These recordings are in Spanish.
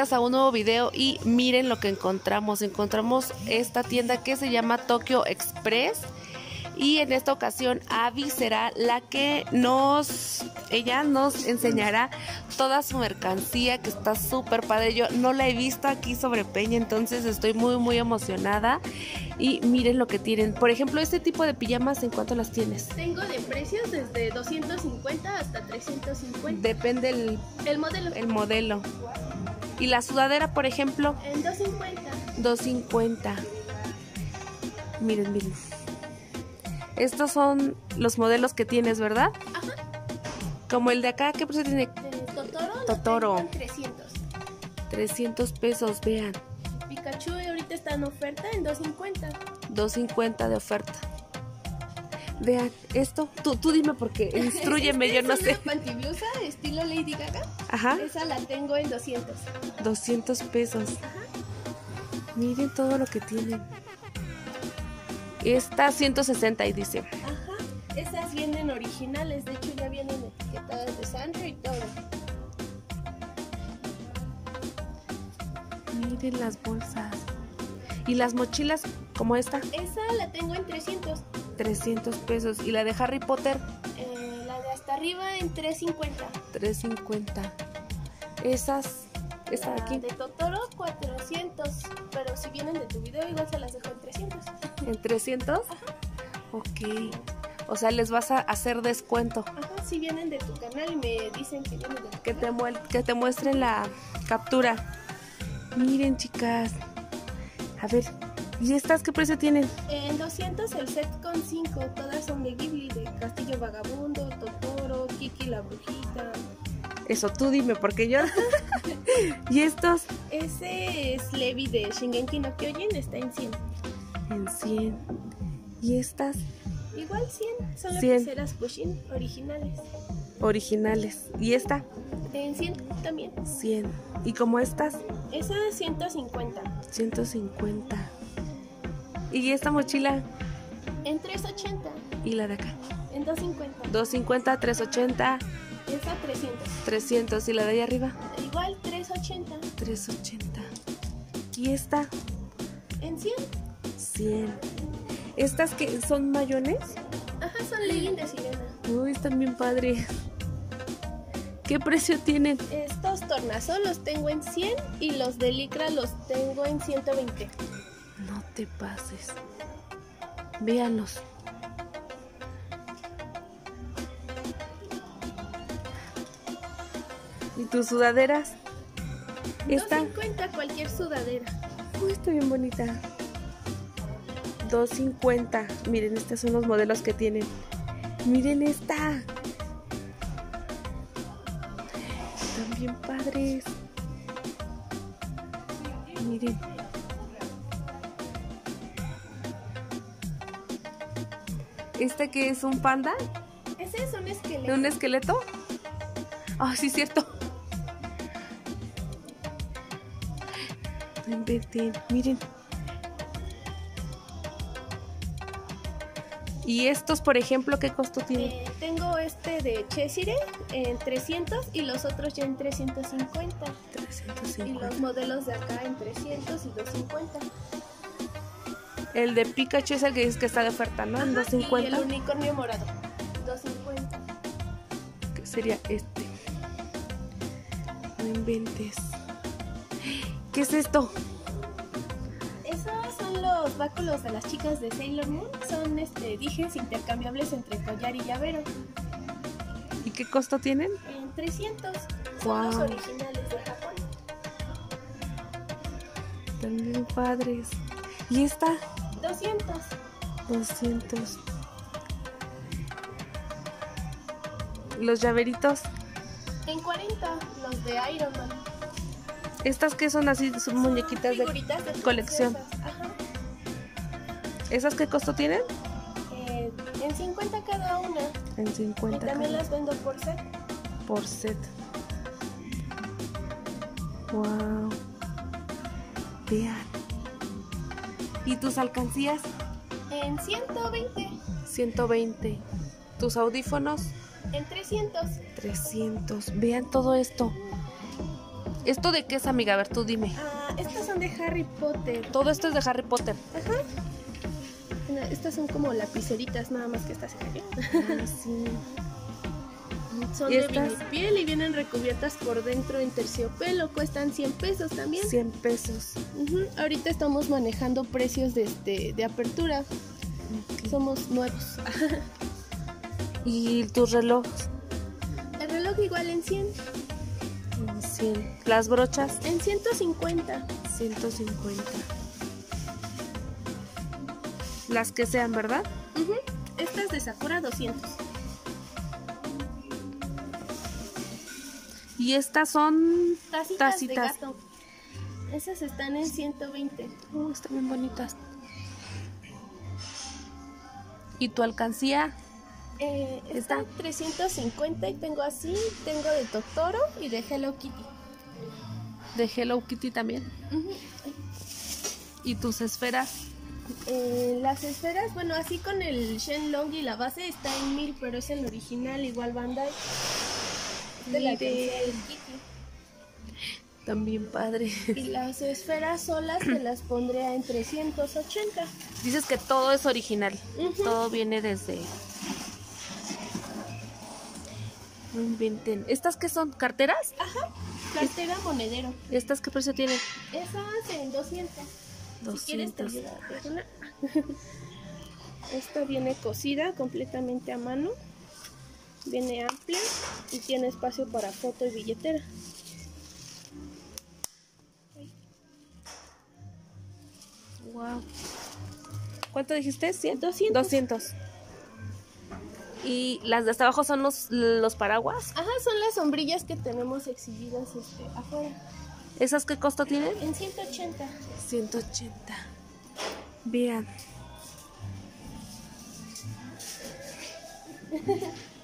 bienvenidas a un nuevo video y miren lo que encontramos. Encontramos esta tienda que se llama Tokyo Express y en esta ocasión Avi será la que nos, ella nos enseñará toda su mercancía que está súper padre. Yo no la he visto aquí sobre Peña, entonces estoy muy muy emocionada y miren lo que tienen. Por ejemplo, este tipo de pijamas, ¿en cuánto las tienes? Tengo de precios desde 250 hasta 350. Depende el, el modelo. el modelo. Y la sudadera, por ejemplo, En 250. 250. Miren, miren. Estos son los modelos que tienes, ¿verdad? Ajá. Como el de acá, ¿qué precio tiene? Totoro. lo Totoro. en 300. 300 pesos, vean. Pikachu ahorita está en oferta en 250. 250 de oferta. Vean, esto, tú, tú dime porque instruyeme, yo no Es sé. una pantiblusa estilo Lady Gaga. Ajá, Esa la tengo en 200. 200 pesos. Miren todo lo que tienen. Esta 160 y dice. Ajá. Esas vienen originales. De hecho, ya vienen etiquetadas de Sandro y todo. Miren las bolsas. Y las mochilas como esta, Esa la tengo en 300. 300 pesos. Y la de Harry Potter, Eh, la de hasta arriba en 350. 350. Esas, esta de La aquí, de Totoro 400. Pero si vienen de tu video, igual se las dejo en 300. en 300. Ok. O sea, les vas a hacer descuento. Ajá, si vienen de tu canal y me dicen que vienen de tu canal. que te muestren la captura. Miren, chicas. A ver, ¿y estas qué precio tienen? En 200 el set con 5. Todas son de Ghibli, de Castillo Vagabundo, Totoro, Kiki la Brujita. Eso tú dime, porque yo. ¿Y estos? Ese es Levi de Shingeki no Kyojin, está en 100. En 100. ¿Y estas? Igual 100, son 100. lapiceras Bushin originales. Originales. ¿Y esta? En 100 también. 100. ¿Y como estas? Esa 150. 150. ¿Y esta mochila? En 380. ¿Y la de acá? En 250. 250, 380, Esa 300. 300. ¿Y la de ahí arriba? Igual 380. 380. ¿Y esta? En 100. 100. ¿Estas que son mayones? Ajá, son leggings de sirena. Uy, están bien padres. ¿Qué precio tienen? Estos tornazos los tengo en 100 y los de licra los tengo en 120. Te pases. Véanlos. ¿Y tus sudaderas? Esta. 250 cualquier sudadera. Uy, está bien bonita. 250. Miren, estos son los modelos que tienen. Miren esta. Están bien padres. Miren. ¿Este que es un panda? Ese es un esqueleto. ¿Un esqueleto? Ah, sí, cierto. Miren. ¿Y estos, por ejemplo, qué costo tienen? Eh, tengo este de Cheshire en 300 y los otros ya en 350. Y 350. los modelos de acá en 300 y 250. El de Pikachu es el que dices que está de oferta, ¿no? En Ajá, Y 250. el unicornio morado. 250. Que sería este. No inventes. ¿Qué es esto? Esos son los báculos de las chicas de Sailor Moon. Son este, dijes intercambiables entre collar y llavero. ¿Y qué costo tienen? En 300. Son los originales de Japón. Bien padres. ¿Y esta? 200. 200. Los llaveritos. En 40. Los de Iron Man. Estas que son así, son muñequitas de de colección. Ajá. ¿Esas qué costo tienen? Eh, en 50 cada una. En Y 50 también cada- las vendo por set. por set. Wow. Vean. ¿Y tus alcancías? En 120. 120. ¿Tus audífonos? En 300. 300. Vean todo esto. ¿Esto de qué es, amiga? A ver, tú dime. Ah, estas son de Harry Potter. Todo esto es de Harry Potter. Ajá. Estas son como lapiceritas, nada más que estas. Ah, sí. Son ¿Y de estas? vinipiel y vienen recubiertas por dentro en terciopelo. Cuestan 100 pesos también. 100 pesos. Ujú, Ahorita estamos manejando precios de, este, de apertura. Somos nuevos. ¿Y tus relojes? El reloj igual en 100. 100. Las brochas, En 150. 150. Las que sean, ¿verdad? Estas de Sakura 200. Y estas son Tacitas, Tacitas. de gato. Esas están en 120. Uh, están bien bonitas. ¿Y tu alcancía? Eh, está 350 y tengo así, tengo de Totoro y de Hello Kitty. De Hello Kitty también. ¿Y tus esferas? Eh, las esferas, bueno, así con el Shenlong y la base está en 1000, pero es el original, igual Bandai. De la de Kitty. También padre. Y las esferas solas te las pondría en 380. Dices que todo es original. Todo viene desde. No inventen. ¿Estas qué son? ¿Carteras? Ajá. Cartera monedero. ¿Estas qué precio tienen? Esas en 200. Si quieres te 200. ayuda a. Esta viene cosida completamente a mano. Viene amplia y tiene espacio para foto y billetera. Wow. ¿Cuánto dijiste? ¿100? 200. 200. ¿Y las de hasta abajo son los, los paraguas? Ajá, son las sombrillas que tenemos exhibidas este, afuera. ¿Esas qué costo tienen? En 180. 180. Vean.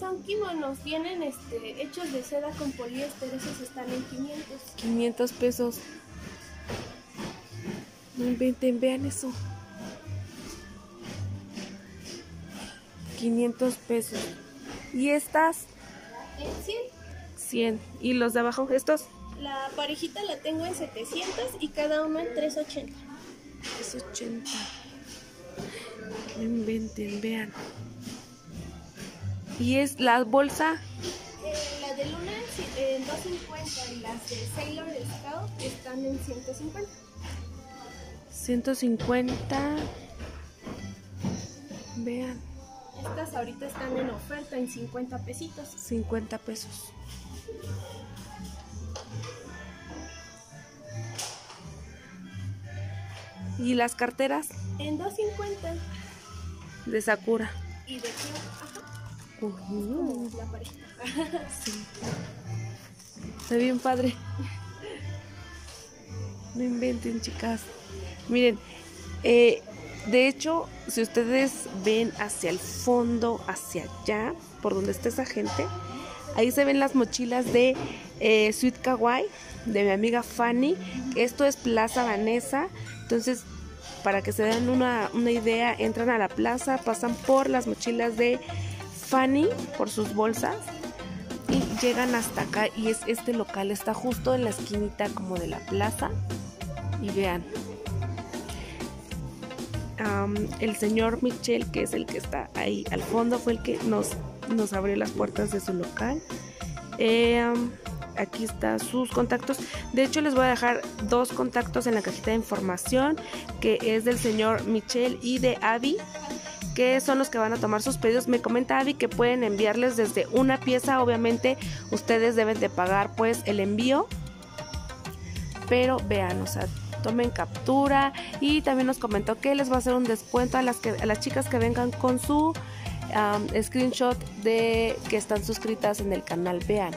Son kimonos. Vienen este, hechos de seda con poliéster, esos están en 500. 500 pesos. No inventen, vean eso. 500 pesos. ¿Y estas? En 100. 100. ¿Y los de abajo? ¿Estos? La parejita la tengo en 700 y cada uno en 380. Es 80. No inventen, vean. ¿Y es la bolsa? Eh, la de Luna en ci- en 250 y las de Sailor Scout están en 150. 150. Vean, Estas ahorita están en oferta en 50 pesitos. 50 pesos. ¿Y las carteras? En 250 De Sakura. y de ajá, La parejita. sí. Está bien padre. No inventen, chicas. Miren, eh, de hecho, si ustedes ven hacia el fondo, hacia allá, por donde está esa gente, ahí se ven las mochilas de eh, Sweet Kawaii, de mi amiga Fanny. Esto es Plaza Vanessa. Entonces, para que se den una, una idea, entran a la plaza, pasan por las mochilas de Fanny, por sus bolsas, y llegan hasta acá. Y es este local, está justo en la esquinita como de la plaza. Y vean, el señor Michel, que es el que está ahí al fondo, fue el que nos, nos abrió las puertas de su local. Am, aquí están sus contactos. De hecho, les voy a dejar dos contactos en la cajita de información, que es del señor Michel y de Abby, que son los que van a tomar sus pedidos. Me comenta Abby que pueden enviarles desde una pieza. Obviamente, ustedes deben de pagar pues el envío. Pero vean, o sea, tomen captura y también nos comentó que les va a hacer un descuento a las que a las chicas que vengan con su am, screenshot de que están suscritas en el canal. Vean,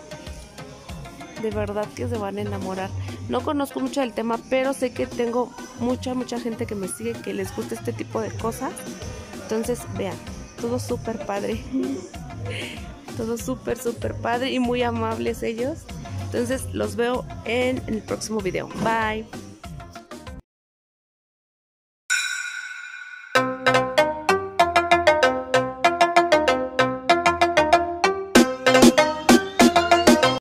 de verdad que se van a enamorar. No conozco mucho del tema, pero sé que tengo mucha mucha gente que me sigue que les gusta este tipo de cosas. Entonces, vean, todo súper padre. todo súper súper padre y muy amables ellos. Entonces, los veo en el próximo video. Bye.